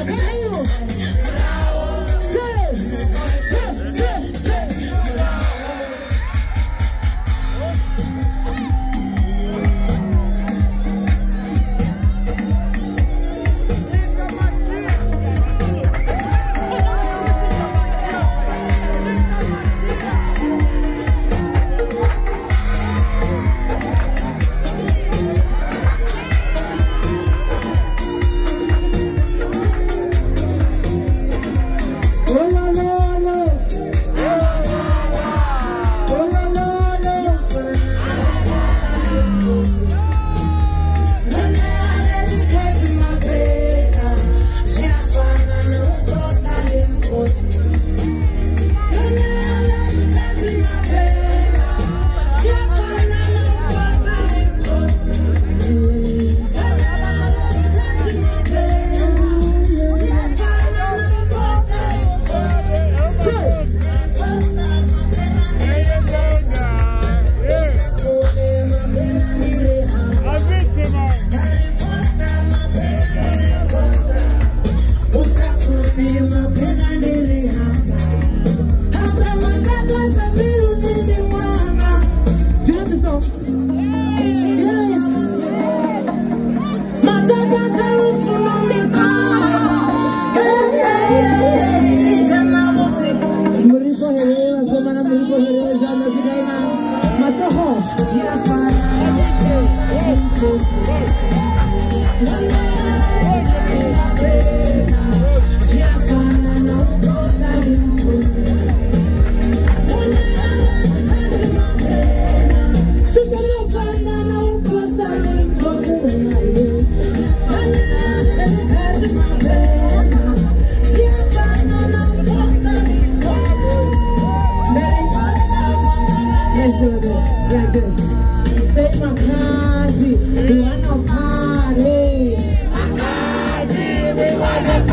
Okay. Mataho. Semakhazi, we wanna party. Makhazi, we wanna party.